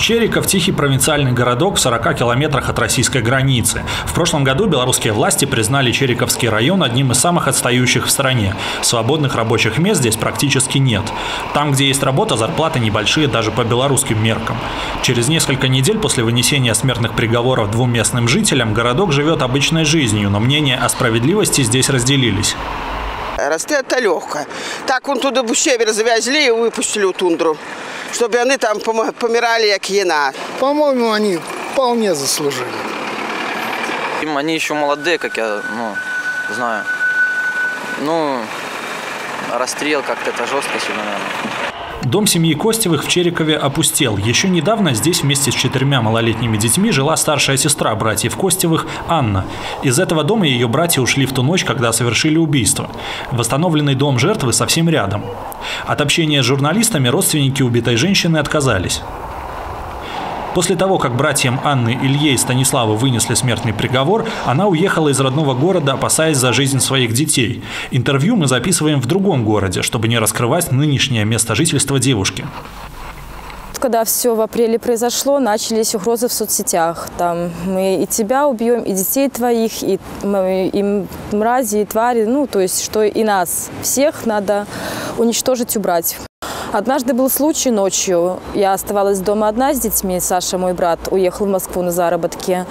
Чериков – тихий провинциальный городок в 40 километрах от российской границы. В прошлом году белорусские власти признали Чериковский район одним из самых отстающих в стране. Свободных рабочих мест здесь практически нет. Там, где есть работа, зарплаты небольшие даже по белорусским меркам. Через несколько недель после вынесения смертных приговоров двум местным жителям городок живет обычной жизнью, но мнения о справедливости здесь разделились. Расти это легко. Так он туда в север завезли и выпустили в тундру, чтобы они там пом- помирали, как ена. По-моему, они вполне заслужили. Им Они еще молодые, как я ну, знаю. Ну, расстрел как-то это жестко сильно, наверное. Дом семьи Костевых в Черикове опустел. Еще недавно здесь вместе с четырьмя малолетними детьми жила старшая сестра братьев Костевых Анна. Из этого дома ее братья ушли в ту ночь, когда совершили убийство. Восстановленный дом жертвы совсем рядом. От общения с журналистами родственники убитой женщины отказались. После того, как братьям Анны, Илье и Станиславу вынесли смертный приговор, она уехала из родного города, опасаясь за жизнь своих детей. Интервью мы записываем в другом городе, чтобы не раскрывать нынешнее место жительства девушки. Когда все в апреле произошло, начались угрозы в соцсетях. Там мы и тебя убьем, и детей твоих, и, и мрази, и твари. Ну, то есть, что и нас всех надо уничтожить, убрать. Однажды был случай ночью. Я оставалась дома одна с детьми. Саша, мой брат, уехал в Москву на заработки.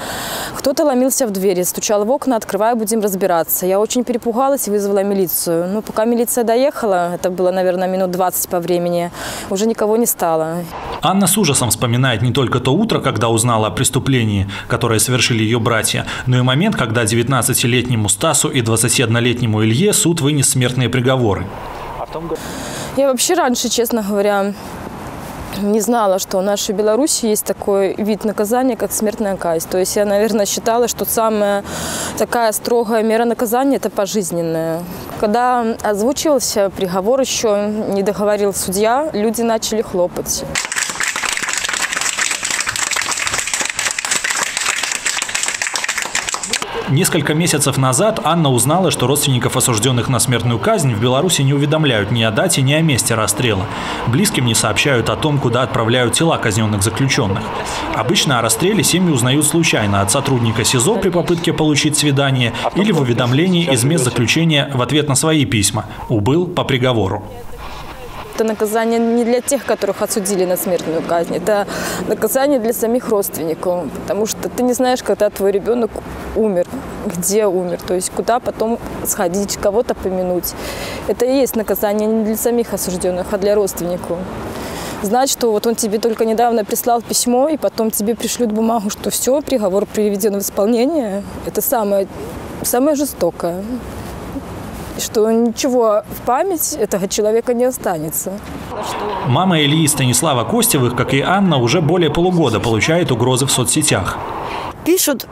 Кто-то ломился в двери, стучал в окна, открывай, будем разбираться. Я очень перепугалась и вызвала милицию. Но пока милиция доехала, это было, наверное, минут 20 по времени, уже никого не стало. Анна с ужасом вспоминает не только то утро, когда узнала о преступлении, которое совершили ее братья, но и момент, когда 19-летнему Стасу и 21-летнему Илье суд вынес смертные приговоры. Я вообще раньше, честно говоря, не знала, что в нашей Беларуси есть такой вид наказания, как смертная казнь. То есть я, наверное, считала, что самая такая строгая мера наказания – это пожизненная. Когда озвучивался приговор, еще не договорил судья, люди начали хлопать. Несколько месяцев назад Анна узнала, что родственников осужденных на смертную казнь в Беларуси не уведомляют ни о дате, ни о месте расстрела. Близким не сообщают о том, куда отправляют тела казненных заключенных. Обычно о расстреле семьи узнают случайно от сотрудника СИЗО при попытке получить свидание или в уведомлении из мест заключения в ответ на свои письма «Убыл по приговору». Это наказание не для тех, которых осудили на смертную казнь. Это наказание для самих родственников. Потому что ты не знаешь, когда твой ребенок умер, где умер, то есть куда потом сходить, кого-то помянуть. Это и есть наказание не для самих осужденных, а для родственников. Знать, что вот он тебе только недавно прислал письмо, и потом тебе пришлют бумагу, что все, приговор приведен в исполнение, это самое, самое жестокое что ничего в память этого человека не останется. Мама Ильи Станислава Костевых, как и Анна, уже более полугода получает угрозы в соцсетях. пишут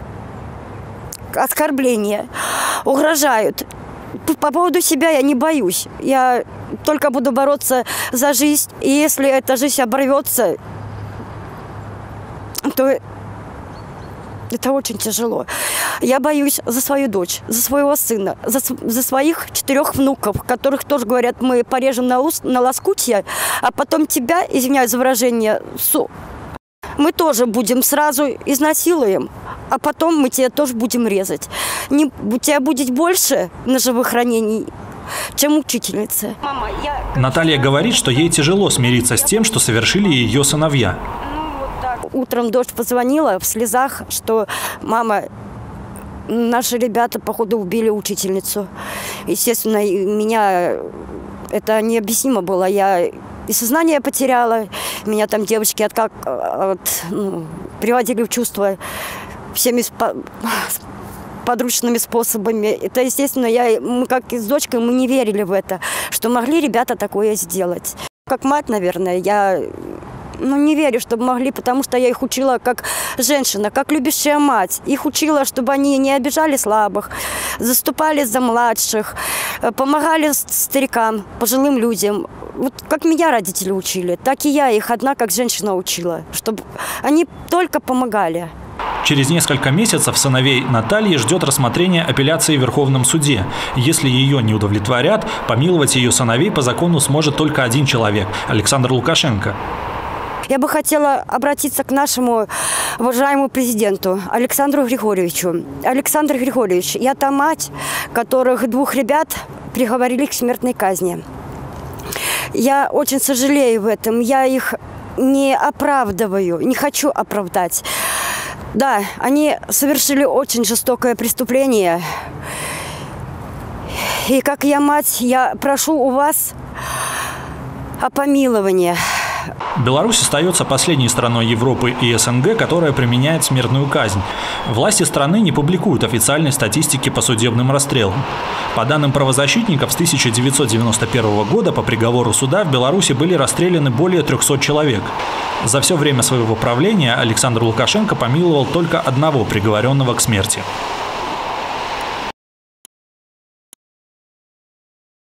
оскорбления, угрожают. По поводу себя я не боюсь. Я только буду бороться за жизнь. И если эта жизнь оборвется, то это очень тяжело. Я боюсь за свою дочь, за своего сына, за, за своих четырех внуков, которых тоже говорят, мы порежем на, лус- на лоскутья, а потом тебя, извиняюсь за выражение, су- мы тоже будем сразу изнасилуем, а потом мы тебя тоже будем резать. Не, у тебя будет больше ножевых ранений, чем учительница. Мама, я... Наталья говорит, что ей тяжело смириться с тем, что совершили ее сыновья. Утром дочь позвонила в слезах, что мама, наши ребята, походу, убили учительницу. Естественно, меня это необъяснимо было. Я и сознание потеряла, меня там девочки от, как, от, ну, приводили в чувство всеми подручными способами. Это, естественно, я, мы как с дочкой, мы не верили в это, что могли ребята такое сделать. Как мать, наверное, я ну, не верю, чтобы могли, потому что я их учила как женщина, как любящая мать. Их учила, чтобы они не обижали слабых, заступали за младших, помогали старикам, пожилым людям. Вот как меня родители учили, так и я их одна как женщина учила, чтобы они только помогали. Через несколько месяцев сыновей Натальи ждет рассмотрение апелляции в Верховном суде. Если ее не удовлетворят, помиловать ее сыновей по закону сможет только один человек – Александр Лукашенко. Я бы хотела обратиться к нашему уважаемому президенту Александру Григорьевичу. Александр Григорьевич, я та мать, которых двух ребят приговорили к смертной казни. Я очень сожалею в этом. Я их не оправдываю, не хочу оправдать. Да, они совершили очень жестокое преступление. И как я мать, я прошу у вас о помиловании. Беларусь остается последней страной Европы и СНГ, которая применяет смертную казнь. Власти страны не публикуют официальной статистики по судебным расстрелам. По данным правозащитников, с 1991 года по приговору суда в Беларуси были расстреляны более 300 человек. За все время своего правления Александр Лукашенко помиловал только одного приговоренного к смерти.